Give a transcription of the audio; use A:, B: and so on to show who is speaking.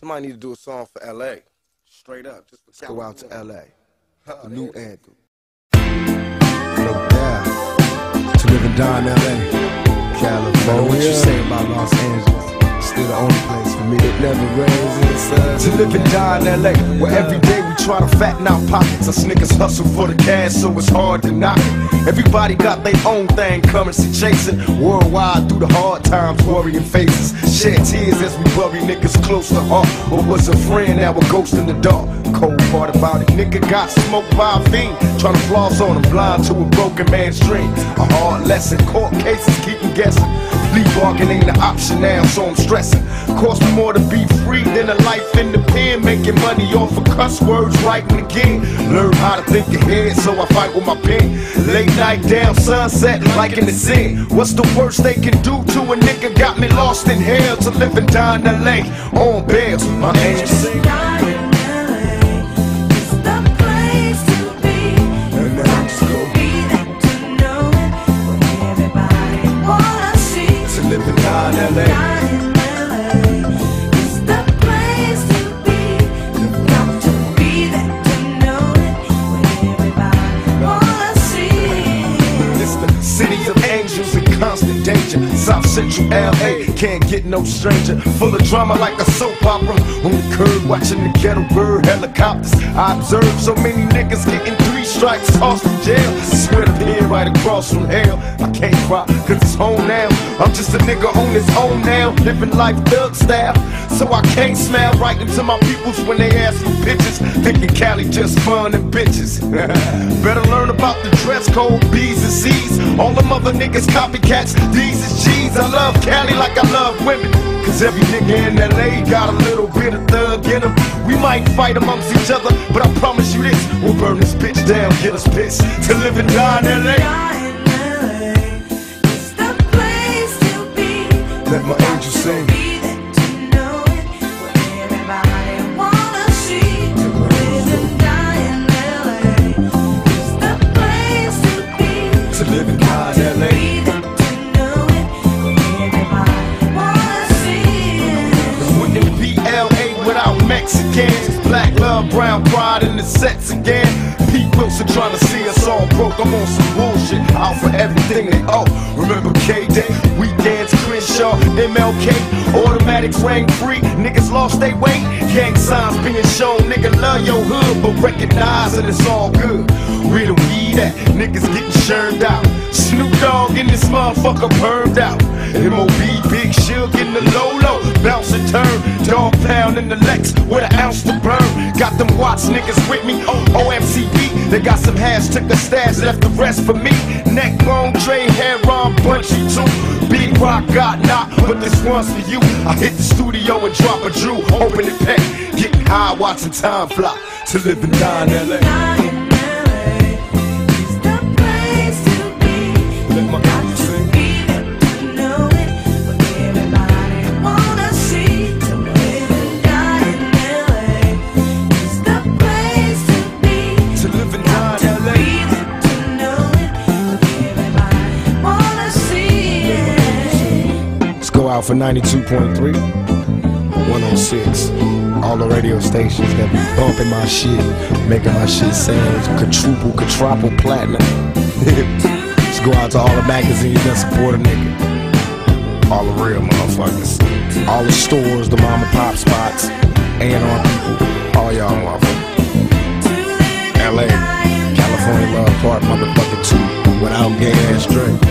A: Somebody need to do a song for LA. Straight up. Just for
B: Go out to LA. The new
A: there it is.
B: anthem. No doubt. To live and die in LA. California. What you say about Los Angeles? Still the only place for me that never rains inside. To live and die in LA. Where every day we try to fatten our pockets. Us niggas hustle for the cash, so it's hard to knock it. Everybody got their own thing, currency chasing. Worldwide through the hard times, worrying faces. Shed tears as we bury niggas close to heart. Or was a friend, now a ghost in the dark. Cold part about it, nigga got smoked by a fiend. Trying to floss on him, blind to a broken man's dream. A hard lesson, court cases keep me guessing. Plea bargain ain't an option now, so I'm stressing. Cost me more to be free than a life in the pen. Making money off of cuss words, writing again. Learn how to think ahead, so I fight with my pen. Late night down sunset, like in the sin. What's the worst they can do to a nigga? Got me lost in hell to live and die in LA. On bail, my angel angels in constant danger. South Central LA can't get no stranger. Full of drama like a soap opera. On the curb watching the ghetto bird helicopters. I observe so many niggas getting three strikes, tossed in jail. I Swear to be right across from hell. I can't cry cause it's home now. I'm just a nigga on his own now. Living life thug style. So I can't smile right into my peoples when they ask for pictures. Thinking Cali just fun and bitches. Better learn about the dress code, B's and C's. All them other niggas copycats, D's is G's. I love Cali like I love women. Cause every nigga in LA got a little bit of thug in him. We might fight amongst each other, but I promise you this we'll burn this bitch down, get us pissed. To live and die in LA. Let my angels sing. Mexicans. Black love, brown pride in the sets again. Pete Wilson trying to see us all broke. I'm on some bullshit. Out for everything they owe. Remember K Day, weekends, Crenshaw, MLK, automatics rang free. Niggas lost their weight. Gang signs being shown. Nigga love your hood, but recognize that it's all good. Where the weed at? Niggas getting churned out. Snoop Dogg in this motherfucker burned out. MOB, in the Lex with an ounce to burn. Got them Watts niggas with me. OFTB, they got some hash, took the stash, left the rest for me. Neck bone, Trey, hair on, punchy too. Big Rock got knocked, but this one's for you. I hit the studio and drop a Drew, open it pack, getting high, watching time fly to live in LA. For 92.3, 106. All the radio stations that be bumping my shit, making my shit sound quadruple, quadruple platinum. Let's go out to all the magazines that support a nigga. All the real motherfuckers. All the stores, the mom and pop spots, A&R people, all y'all motherfuckers. LA, California Love Part, motherfucker 2, without gay ass drink.